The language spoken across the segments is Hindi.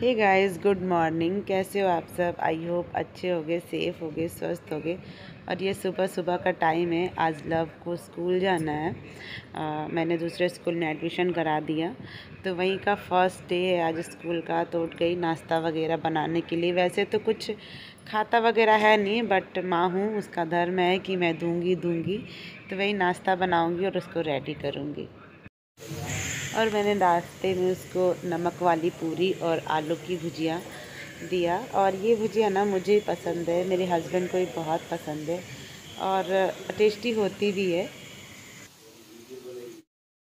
हे गाइस गुड मॉर्निंग कैसे हो आप सब? आई होप अच्छे होगे सेफ़ होगे स्वस्थ होगे। और ये सुबह सुबह का टाइम है। आज लव को स्कूल जाना है। आ, मैंने दूसरे स्कूल में एडमिशन करा दिया। तो वहीं का फ़र्स्ट डे है आज स्कूल का। तो उठ गई नाश्ता वगैरह बनाने के लिए। वैसे तो कुछ खाता वगैरह है नहीं बट माँ हूँ उसका धर्म है कि मैं दूँगी दूँगी। तो वही नाश्ता बनाऊँगी और उसको रेडी करूँगी। और मैंने नाश्ते में उसको नमक वाली पूरी और आलू की भुजिया दिया। और ये भुजिया ना मुझे पसंद है मेरे हस्बैंड को भी बहुत पसंद है और टेस्टी होती भी है।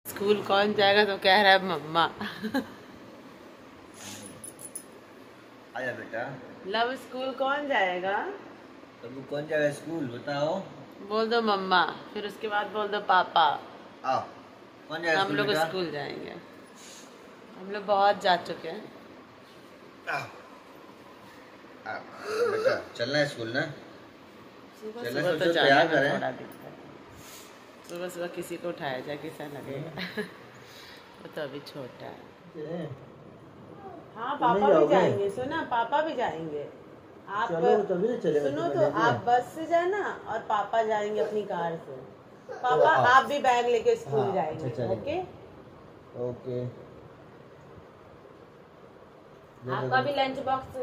स्कूल कौन जाएगा तो कह रहा है मम्मा। आजा बेटा। लव स्कूल कौन जाएगा? तब कौन जाएगा स्कूल बताओ। बोल दो मम्मा फिर उसके बाद बोल दो पापा। आओ। कौन हम लोग स्कूल जाएँगे। हम लोग बहुत जा चुके हैं। बेटा चलना है स्कूल ना? सुबह सुबह तो जाने तैयार में करें। थोड़ा है। सुबह सुबह किसी को उठाया जाए कैसा लगेगा वो तो अभी छोटा है। हाँ पापा भी जाएँगे सुना पापा भी जाएँगे। आप चलो तभी सुनो तो आप बस से जाना और पापा जाएँगे अपनी कार से। पापा आओ। आप भी बैग लेके स्कूल हाँ, जाएँगे अच्छा, ओके? ओके। आपका भी लंच बॉक्स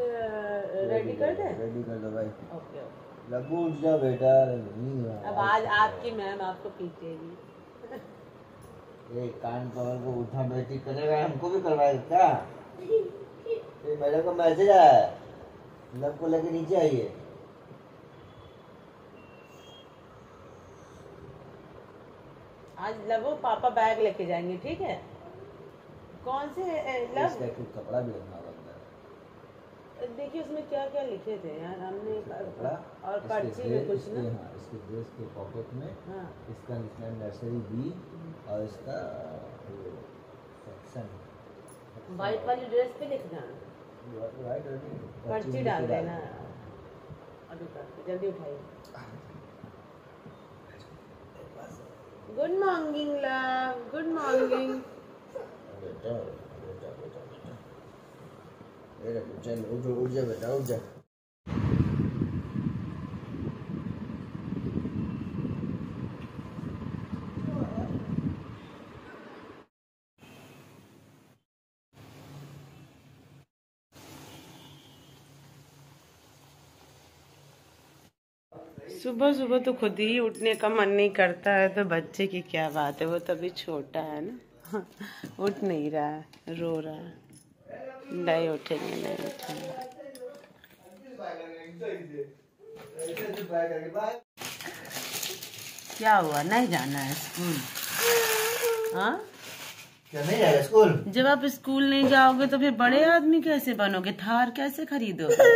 रेडी कर दे रेडी कर दो भाई। ओके लग्गू उठ जा बेटा अब आज आपकी मैम आपको पीटेगी। ये कान कवर को उठा बैठी करेगा हमको भी करवाएगा क्या ये मैडम का मैसेज आया है। लब को लेके नीचे आइए। आज लवो पापा बैग लेके जाएँगे ठीक है? कौन से लव? कपड़ा भी रखना देखिए उसमें क्या क्या लिखे थे यार हमने कपड़ा और पर्ची में कुछ ना? हाँ इसके ड्रेस के पॉकेट में हाँ। इसका लिखना नर्सरी बी और इसका सेक्शन व्हाइट वाली ड्रेस पे लिखना। पर्ची डाल देना। अभी जल्दी उठाइए। Good morning love good morning बेटा बेटा बेटा बेटा ए रे, चल उठ उठ जा बेटा उठ सुबह सुबह तो खुद ही उठने का मन नहीं करता है तो बच्चे की क्या बात है? वो तो अभी छोटा है ना। उठ नहीं रहा है रो रहा है। नहीं उठेंगे नहीं उठेंगे। क्या हुआ? नहीं जाना है स्कूल। हाँ? क्या नहीं जाएगा स्कूल? जब आप स्कूल नहीं जाओगे तो फिर बड़े आदमी कैसे बनोगे? थार कैसे खरीदोगे?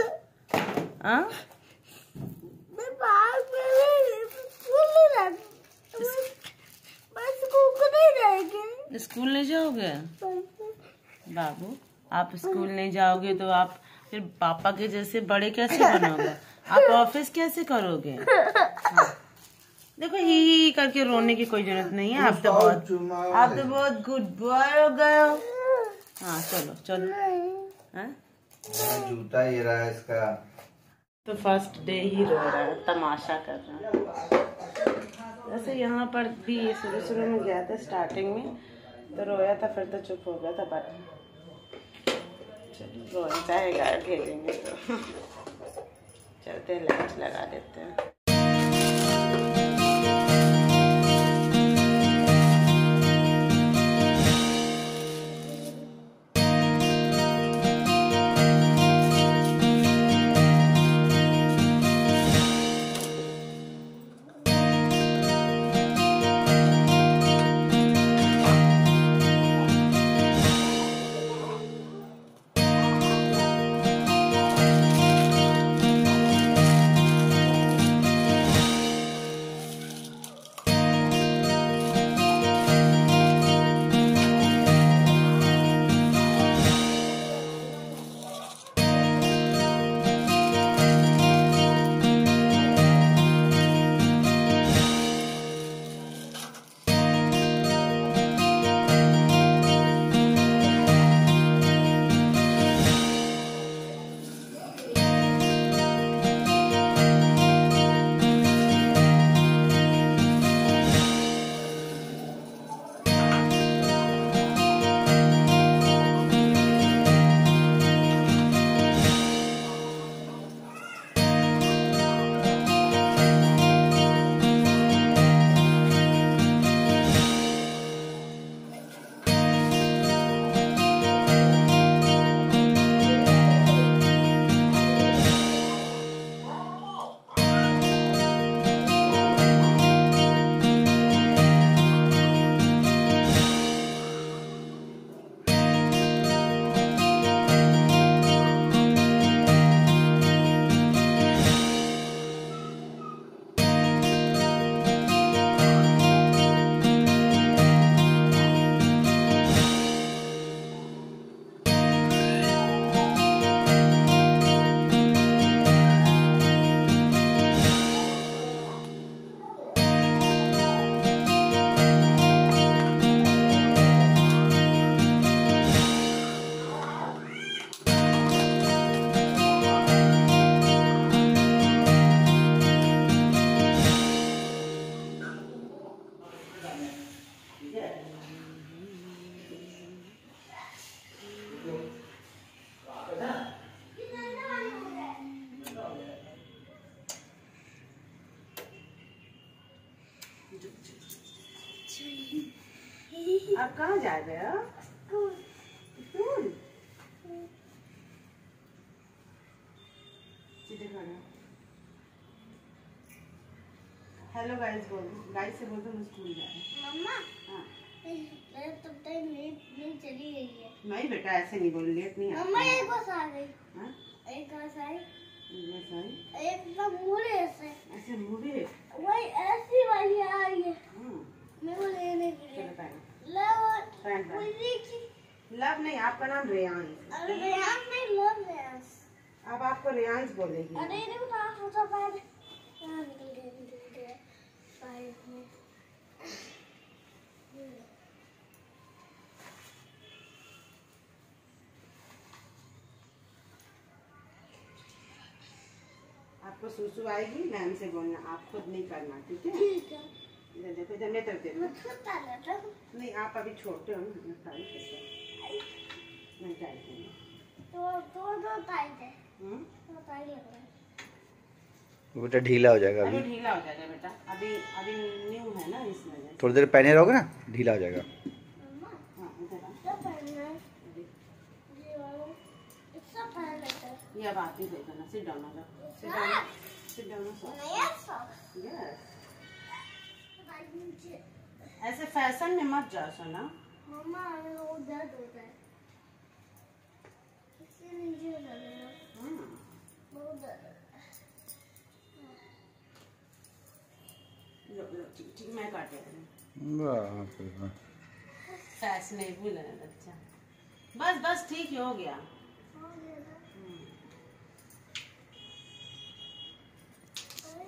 हाँ? स्कूल नहीं जाओगे? बाबू आप स्कूल नहीं जाओगे तो आप फिर पापा के जैसे बड़े कैसे बनोगे आप ऑफ़िस कैसे करोगे? हाँ। देखो ही ही करके रोने की कोई ज़रूरत नहीं है। आप तो बहुत आप तो बहुत गुड बॉय हो गए हो। हाँ चलो चलो। हाँ? जूता ये रहा इसका। तो फ़र्स्ट डे ही रो रहा है तमाशा कर रहा है। वैसे यहाँ पर भी शुरू शुरू में गया था स्टार्टिंग में। तो रोया था, फिर तो चुप हो गया था बट चलो, रोना चाहेगा तो। चलते लंच लगा देते हैं। आप कहाँ जा रहे हो? स्कूल। हेलो गाइस बोल गाइस से बोल दो हम स्कूल जा रहे मम्मा? हाँ। मैं तब तक नींद नींद चली गई है। नहीं बेटा ऐसे नहीं बोल लेट नहीं मम्मा एक बस आ गई। हाँ? एक बस आई। बस आई? एक तो मुड़े से ऐसे मुड़े वही ऐसी वाली आ रही है। हाँ। मेरे को लेने के लिए। लव लव नहीं आपका नाम अरे रेहान नहीं लव रेहान अब आपको रेयांश बोलेगी। अरे देखो कहाँ सोचा पैर यहाँ निकल गया निकल गया। साइड में आपको सुसु आएगी मैम से बोलना आप खुद नहीं करना ठीक है? ठीक है। इधर देखो इधर मैं तरफ़ देखो मैं खुद आ लेता हूँ। नहीं आप अभी छोटे हो ना है नहीं है तो तो तो है। हम्म? तो है। बेटा ढीला हो जाएगा अभी। ढीला हो जाएगा बेटा। अभी अभी न्यू है ना इस वजह से। थोड़ी देर पहने रहोगे ना ढीला हो जाएगा। हाँ इधर आ। क्या पहनना है। अभी। ये लेता है। ये अब आप ही देखो ना सिट डाउन हो। जाओ sit down sit down yes ऐसे फ़ैशन में मत जाओ सोना। मम्मा वो दर्द होता है। इससे नीचे बहुत दर्द लो लो ठीक ठीक मैं काट रही बाप रे बाप। फैशनेबल है बच्चा। बस बस ठीक ही हो गया। हो गया था अरे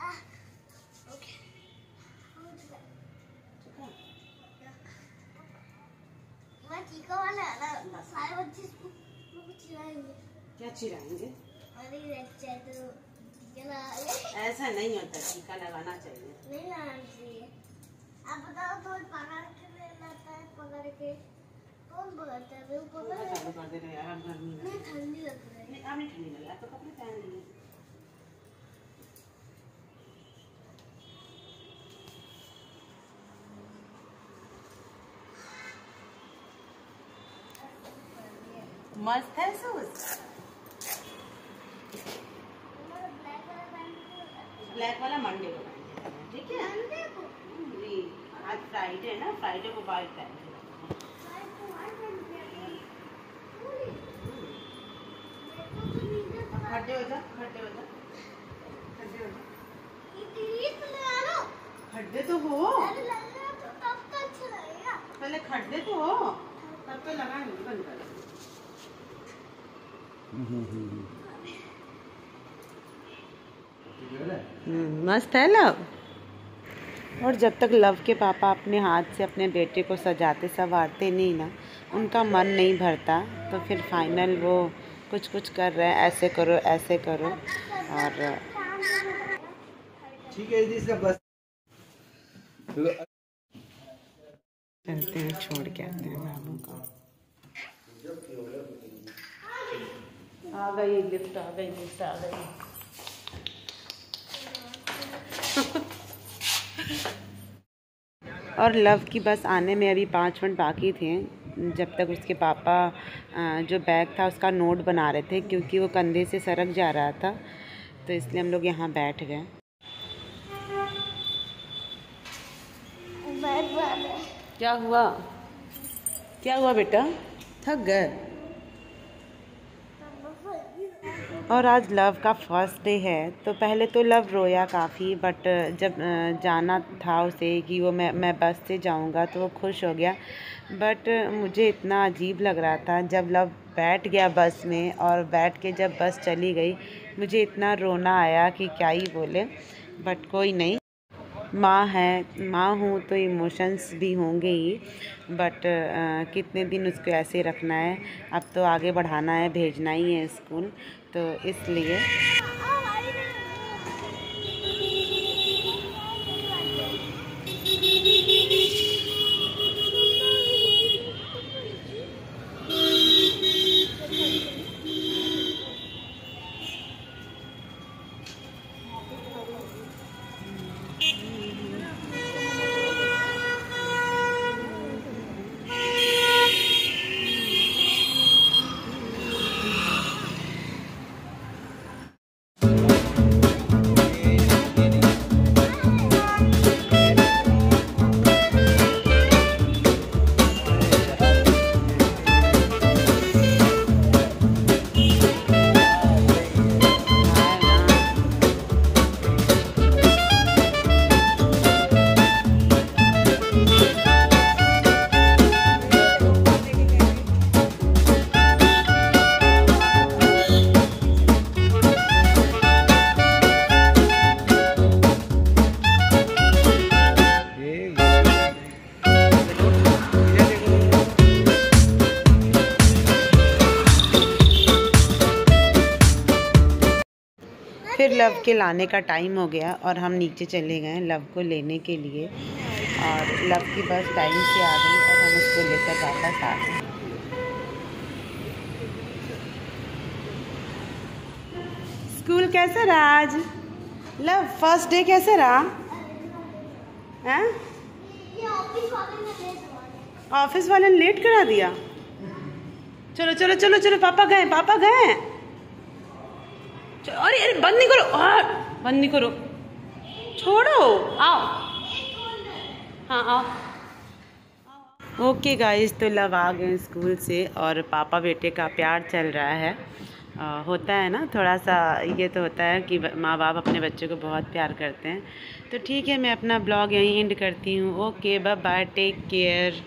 Ah, okay. हो चुका है। ठीक है टीका वाला ना सारे बच्चे को चिल्लाएँगे क्या चिराएँगे? अरे बच्चा तो लगा ऐसा नहीं होता टीका लगाना चाहिए। नहीं लगाना चाहिए आप बताओ तो पकड़ के ले लाता है। पकड़ के कौन पकड़ता है को पूरा है चालू कर दे रहे गर्मी में ठंडी लग रही है नहीं ठंडी लगी अब तो कपड़े पहन लिए मस्त है सूट ब्लैक वाला मंडे को पहन ठीक है? को? जी। आज फ्राइडे है ना? फ्राइडे को बाइक पहन के खड्डे हो जा खड्डे हो जा। खड्डे हो जा। खड्डे तो हो। पहले खड्डे तो हो। तब तो लगाएँगे बंद कर मस्त है लव और जब तक लव के पापा अपने हाथ से अपने बेटे को सजाते संवारते नहीं ना उनका मन नहीं भरता तो फिर फाइनल वो कुछ कुछ कर रहे हैं ऐसे करो ऐसे करो और ठीक है दीदी इसका बस। चलते हैं छोड़ के आते हैं बाबू को। आ गई लिफ्ट आ गई लिफ्ट आ गई। और लव की बस आने में अभी पाँच मिनट बाकी थे जब तक उसके पापा जो बैग था उसका नोट बना रहे थे क्योंकि वो कंधे से सरक जा रहा था तो इसलिए हम लोग यहाँ बैठ गए। क्या हुआ? क्या हुआ बेटा? थक गए? और आज लव का फ़र्स्ट डे है तो पहले तो लव रोया काफ़ी बट जब जाना था उसे कि वो मैं मैं बस से जाऊँगा तो वो खुश हो गया। बट मुझे इतना अजीब लग रहा था जब लव बैठ गया बस में और बैठ के जब बस चली गई, मुझे इतना रोना आया कि क्या ही बोले। बट कोई नहीं, माँ है, माँ हूँ तो इमोशंस भी होंगे ही बट कितने दिन उसको ऐसे रखना है, अब तो आगे बढ़ाना है, भेजना ही है स्कूल तो इसलिए के लाने का टाइम हो गया और हम नीचे चले गए लव को लेने के लिए। और लव की बस टाइम से आ गई और हम उसको लेकर वापस आ गए। स्कूल कैसा रहा आज? लव फ़र्स्ट डे कैसा रहा? ऑफ़िस वाले ने लेट करा दिया? चलो चलो चलो चलो, पापा गए पापा गए। अरे अरे बंद नहीं करो। बंद नहीं करो। छोड़ो। आओ। हाँ आओ। ओके गाइस तो लव आ गए स्कूल से और पापा बेटे का प्यार चल रहा है। आ, होता है ना थोड़ा सा ये तो होता है कि माँ बाप अपने बच्चों को बहुत प्यार करते हैं। तो ठीक है मैं अपना ब्लॉग यहीं एंड करती हूँ। Okay bye bye take care